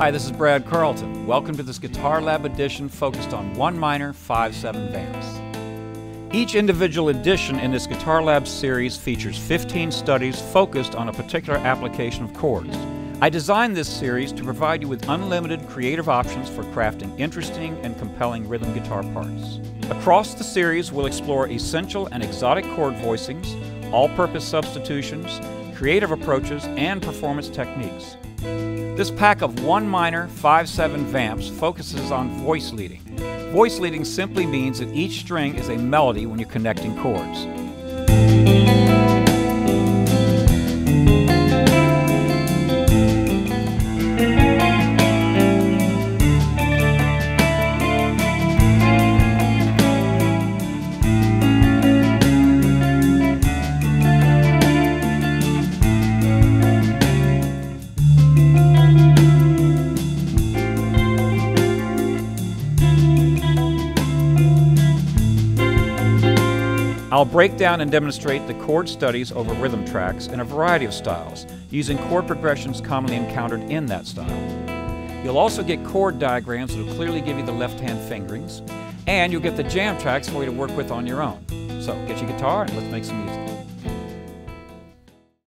Hi, this is Brad Carlton. Welcome to this Guitar Lab edition focused on one minor, five seven vamps. Each individual edition in this Guitar Lab series features 15 studies focused on a particular application of chords. I designed this series to provide you with unlimited creative options for crafting interesting and compelling rhythm guitar parts. Across the series, we'll explore essential and exotic chord voicings, all-purpose substitutions, creative approaches, and performance techniques. This pack of one minor, five seven vamps focuses on voice leading. Voice leading simply means that each string is a melody when you're connecting chords. I'll break down and demonstrate the chord studies over rhythm tracks in a variety of styles, using chord progressions commonly encountered in that style. You'll also get chord diagrams that will clearly give you the left-hand fingerings, and you'll get the jam tracks for you to work with on your own. So get your guitar and let's make some music.